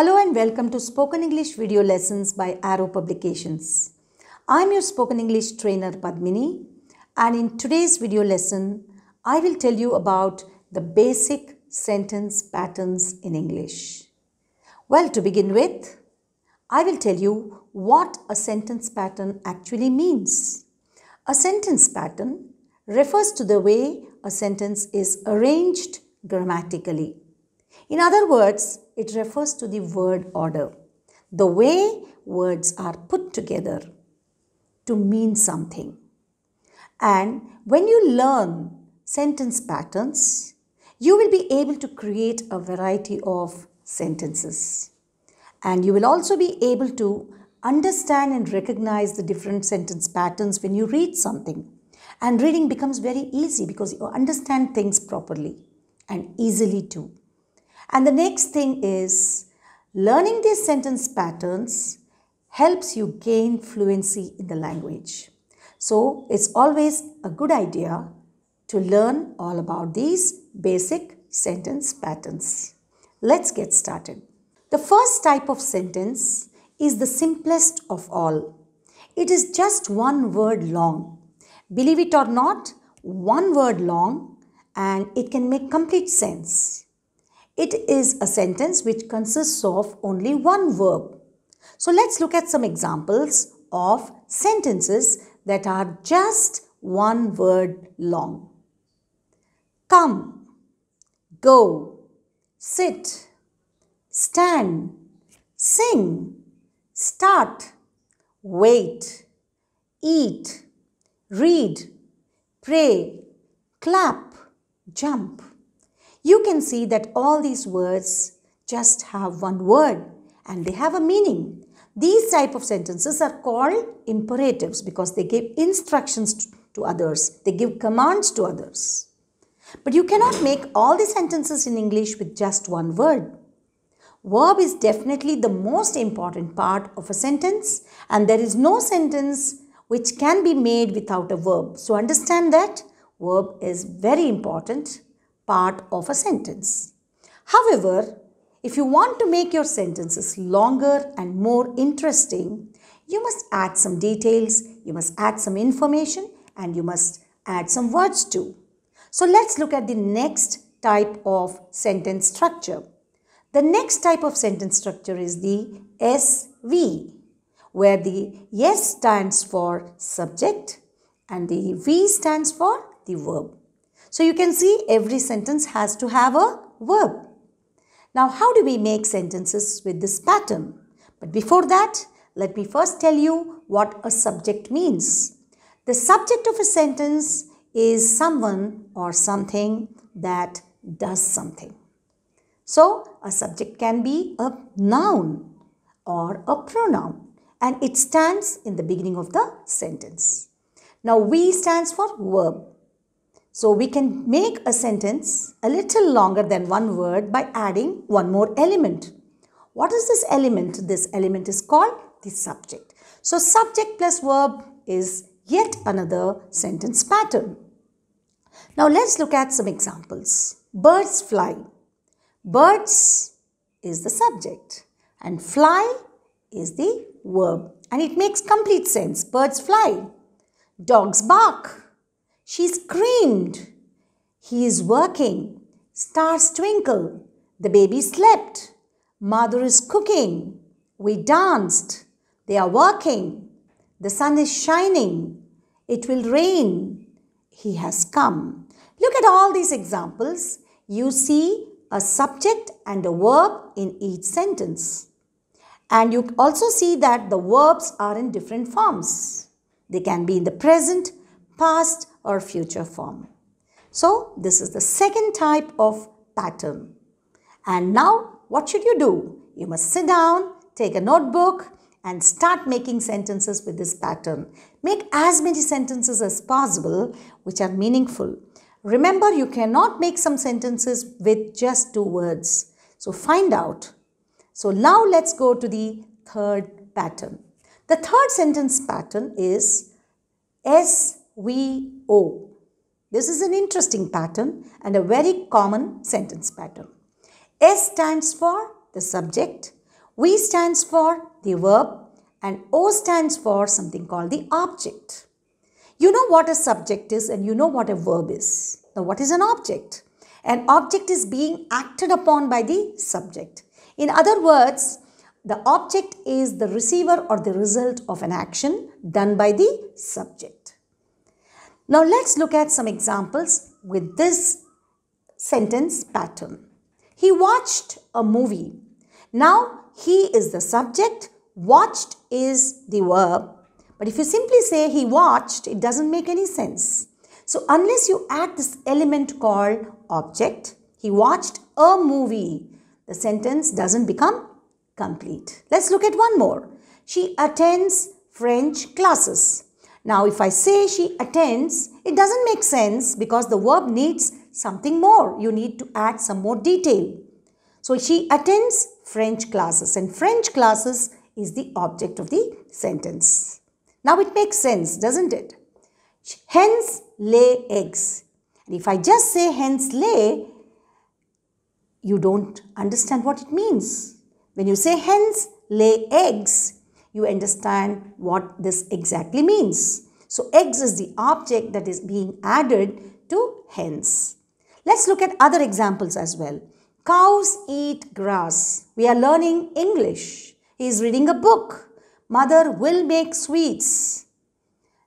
Hello and welcome to Spoken English video lessons by Arrow Publications. I'm your Spoken English trainer Padmini and in today's video lesson I will tell you about the basic sentence patterns in English. Well, to begin with, I will tell you what a sentence pattern actually means. A sentence pattern refers to the way a sentence is arranged grammatically. In other words, it refers to the word order, the way words are put together to mean something. And when you learn sentence patterns, you will be able to create a variety of sentences. And you will also be able to understand and recognize the different sentence patterns when you read something. And reading becomes very easy because you understand things properly and easily too. And the next thing is learning these sentence patterns helps you gain fluency in the language. So it's always a good idea to learn all about these basic sentence patterns. Let's get started. The first type of sentence is the simplest of all. It is just one word long. Believe it or not, one word long and it can make complete sense. It is a sentence which consists of only one verb. So let's look at some examples of sentences that are just one word long. Come, go, sit, stand, sing, start, wait, eat, read, pray, clap, jump. You can see that all these words just have one word and they have a meaning. These type of sentences are called imperatives because they give instructions to others. They give commands to others. But you cannot make all the sentences in English with just one word. Verb is definitely the most important part of a sentence and there is no sentence which can be made without a verb. So understand that verb is very important part of a sentence. However, if you want to make your sentences longer and more interesting, you must add some details, you must add some information and you must add some words too. So let's look at the next type of sentence structure. The next type of sentence structure is the SV, where the S stands for subject and the V stands for the verb. So you can see every sentence has to have a verb. Now how do we make sentences with this pattern? But before that, let me first tell you what a subject means. The subject of a sentence is someone or something that does something. So, a subject can be a noun or a pronoun and it stands in the beginning of the sentence. Now, V stands for verb. So, we can make a sentence a little longer than one word by adding one more element. What is this element? This element is called the subject. So, subject plus verb is yet another sentence pattern. Now let's look at some examples. Birds fly. Birds is the subject and fly is the verb and it makes complete sense. Birds fly. Dogs bark. She screamed. He is working. Stars twinkle. The baby slept. Mother is cooking. We danced. They are working. The sun is shining. It will rain. He has come. Look at all these examples. You see a subject and a verb in each sentence. And you also see that the verbs are in different forms. They can be in the present, past or future form. So this is the second type of pattern. And now what should you do? You must sit down, take a notebook and start making sentences with this pattern. Make as many sentences as possible which are meaningful. Remember, you cannot make some sentences with just two words. So find out. So now let's go to the third pattern. The third sentence pattern is SVO. This is an interesting pattern and a very common sentence pattern. S stands for the subject, V stands for the verb and O stands for something called the object. You know what a subject is and you know what a verb is. Now what is an object? An object is being acted upon by the subject. In other words, the object is the receiver or the result of an action done by the subject. Now let's look at some examples with this sentence pattern. He watched a movie. Now he is the subject, watched is the verb. But if you simply say he watched, it doesn't make any sense. So unless you add this element called object, he watched a movie, the sentence doesn't become complete. Let's look at one more. She attends French classes. Now, if I say she attends, it doesn't make sense because the verb needs something more. You need to add some more detail. So, she attends French classes and French classes is the object of the sentence. Now, it makes sense, doesn't it? Hence, lay eggs. And if I just say hence lay, you don't understand what it means. When you say hence lay eggs, you understand what this exactly means. So X is the object that is being added to hence. Let's look at other examples as well. Cows eat grass. We are learning English. He is reading a book. Mother will make sweets.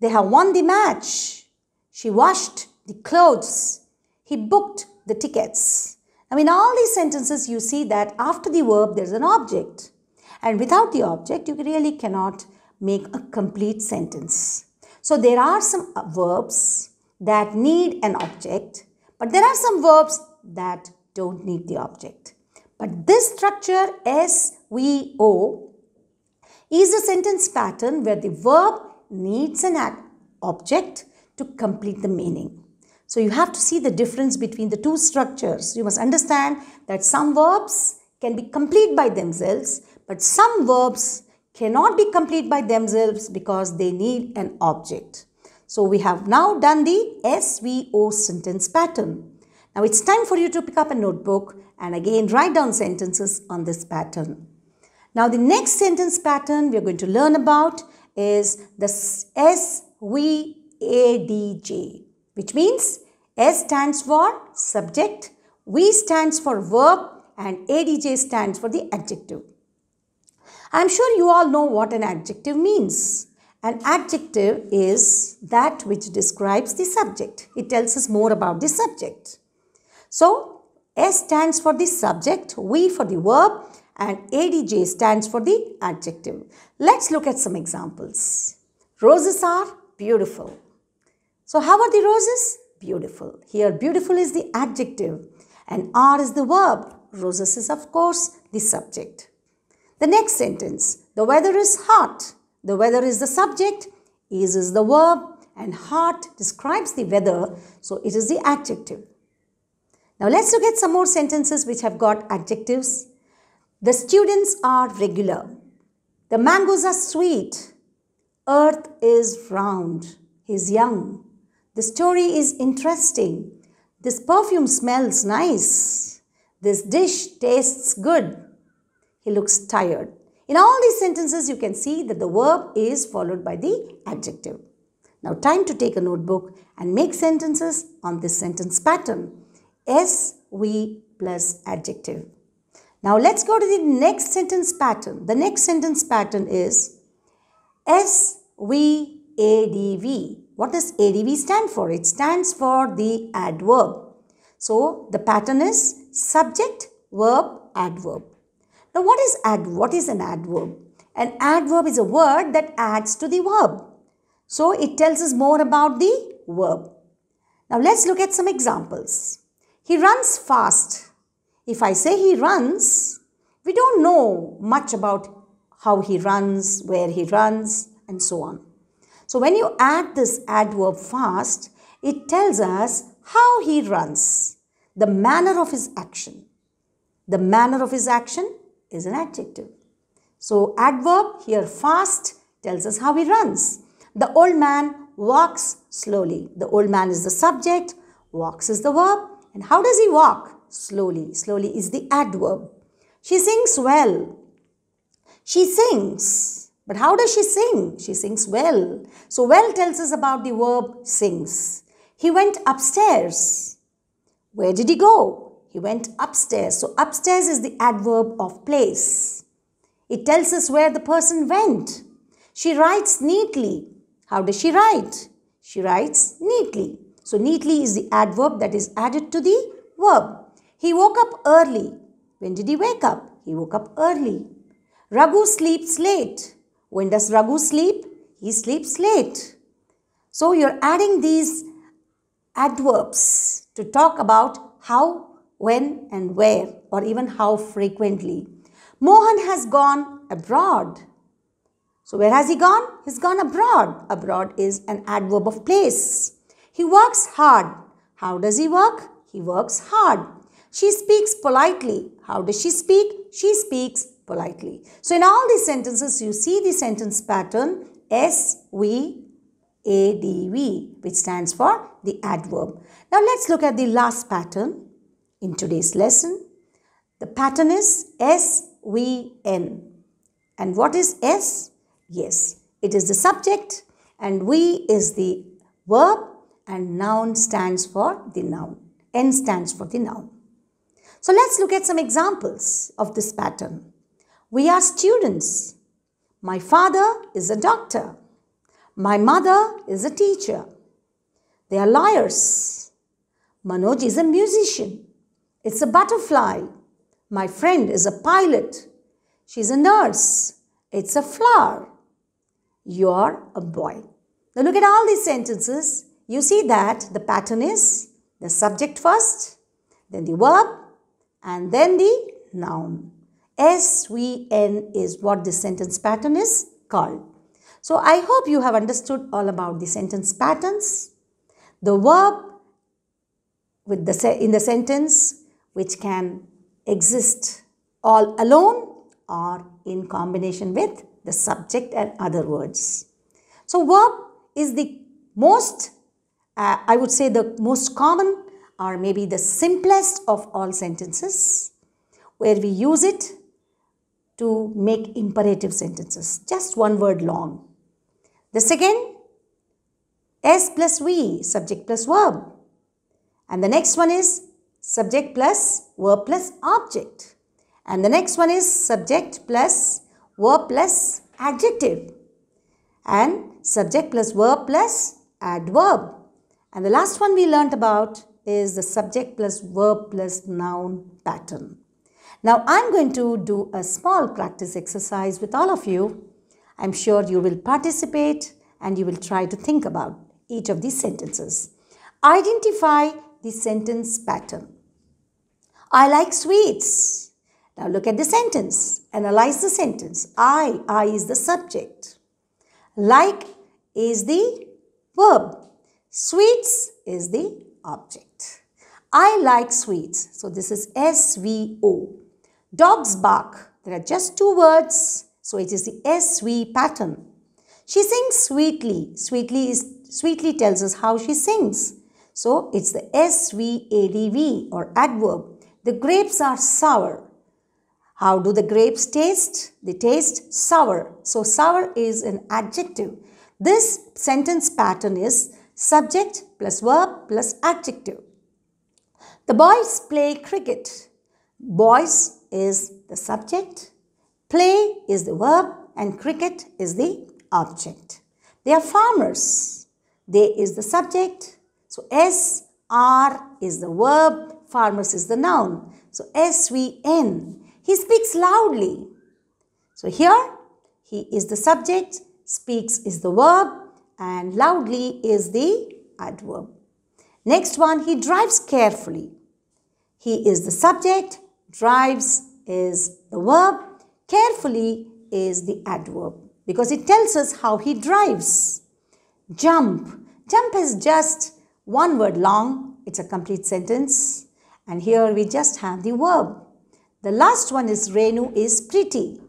They have won the match. She washed the clothes. He booked the tickets. Now in all these sentences you see that after the verb there is an object. And without the object, you really cannot make a complete sentence. So there are some verbs that need an object, but there are some verbs that don't need the object. But this structure SVO is a sentence pattern where the verb needs an object to complete the meaning. So you have to see the difference between the two structures. You must understand that some verbs can be complete by themselves but some verbs cannot be complete by themselves because they need an object. So we have now done the SVO sentence pattern. Now it's time for you to pick up a notebook and again write down sentences on this pattern. Now the next sentence pattern we are going to learn about is the SVADJ which means S stands for subject, V stands for verb and ADJ stands for the adjective. I am sure you all know what an adjective means. An adjective is that which describes the subject. It tells us more about the subject. So, S stands for the subject, V for the verb and ADJ stands for the adjective. Let's look at some examples. Roses are beautiful. So, how are the roses? Beautiful. Here, beautiful is the adjective and are is the verb. Roses is, of course, the subject. The next sentence, the weather is hot. The weather is the subject, is is the verb and hot describes the weather, so it is the adjective. Now let's look at some more sentences which have got adjectives. The students are regular. The mangoes are sweet. Earth is round. He's young. The story is interesting. This perfume smells nice. This dish tastes good. He looks tired. In all these sentences, you can see that the verb is followed by the adjective. Now, time to take a notebook and make sentences on this sentence pattern. S, V plus adjective. Now, let's go to the next sentence pattern. The next sentence pattern is SVADV. What does ADV stand for? It stands for the adverb. So, the pattern is subject, verb, adverb. Now what is? What is an adverb? An adverb is a word that adds to the verb. So it tells us more about the verb. Now let's look at some examples. He runs fast. If I say he runs, we don't know much about how he runs, where he runs, and so on. So when you add this adverb fast, it tells us how he runs, the manner of his action. The manner of his action is an adjective. So adverb here fast tells us how he runs. The old man walks slowly. The old man is the subject, walks is the verb. And how does he walk? Slowly. Slowly is the adverb. She sings well. She sings. But how does she sing? She sings well. So well tells us about the verb sings. He went upstairs. Where did he go? He went upstairs. So upstairs is the adverb of place. It tells us where the person went. She writes neatly. How does she write? She writes neatly. So neatly is the adverb that is added to the verb. He woke up early. When did he wake up? He woke up early. Raghu sleeps late. When does Raghu sleep? He sleeps late. So you're adding these adverbs to talk about how, when and where or even how frequently. Mohan has gone abroad. So where has he gone? He's gone abroad. Abroad is an adverb of place. He works hard. How does he work? He works hard. She speaks politely. How does she speak? She speaks politely. So in all these sentences, you see the sentence pattern S-V-A-D-V, which stands for the adverb. Now let's look at the last pattern in today's lesson. The pattern is S-V-N. And what is S? Yes, it is the subject and V is the verb and noun stands for the noun. N stands for the noun. So let's look at some examples of this pattern. We are students. My father is a doctor. My mother is a teacher. They are liars. Manoj is a musician. It's a butterfly. My friend is a pilot. She's a nurse. It's a flower. You're a boy. Now look at all these sentences. You see that the pattern is the subject first, then the verb, and then the noun. SVN is what the sentence pattern is called. So I hope you have understood all about the sentence patterns. The verb with the in the sentence which can exist all alone or in combination with the subject and other words. So verb is the most, uh, I would say the most common or maybe the simplest of all sentences where we use it to make imperative sentences, just one word long. The second, S plus V, subject plus verb. And the next one is subject plus verb plus object. And the next one is subject plus verb plus adjective. And subject plus verb plus adverb. And the last one we learnt about is the subject plus verb plus noun pattern. Now I'm going to do a small practice exercise with all of you. I'm sure you will participate and you will try to think about each of these sentences. Identify the sentence pattern. I like sweets. Now look at the sentence. Analyze the sentence. I, I is the subject. Like is the verb. Sweets is the object. I like sweets. So this is S-V-O. Dogs bark. There are just two words. So it is the SV pattern. She sings sweetly. Sweetly is sweetly tells us how she sings. So it's the SVADV or adverb. The grapes are sour. How do the grapes taste? They taste sour. So sour is an adjective. This sentence pattern is subject plus verb plus adjective. The boys play cricket. Boys is the subject, play is the verb and cricket is the object. They are farmers. They is the subject. So S, are is the verb, farmers is the noun. So S, V, N. He speaks loudly. So here he is the subject, speaks is the verb and loudly is the adverb. Next one, he drives carefully. He is the subject, drives is the verb, carefully is the adverb because it tells us how he drives. Jump. Jump is just one word long. It's a complete sentence. And here we just have the verb. The last one is Renu is pretty.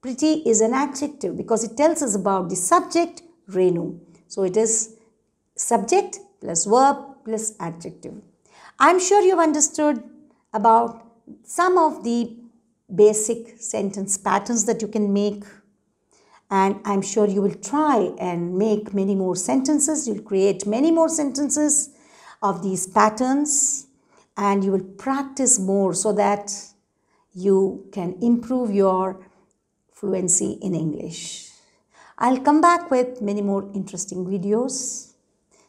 Pretty is an adjective because it tells us about the subject Renu. So it is subject plus verb plus adjective. I'm sure you've understood about some of the basic sentence patterns that you can make and I'm sure you will try and make many more sentences. You'll create many more sentences of these patterns and you will practice more so that you can improve your fluency in English. I'll come back with many more interesting videos.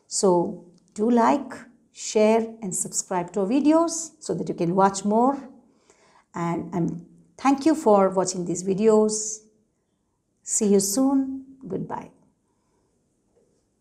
So do like, share and subscribe to our videos so that you can watch more. And I'm, thank you for watching these videos. See you soon. Goodbye.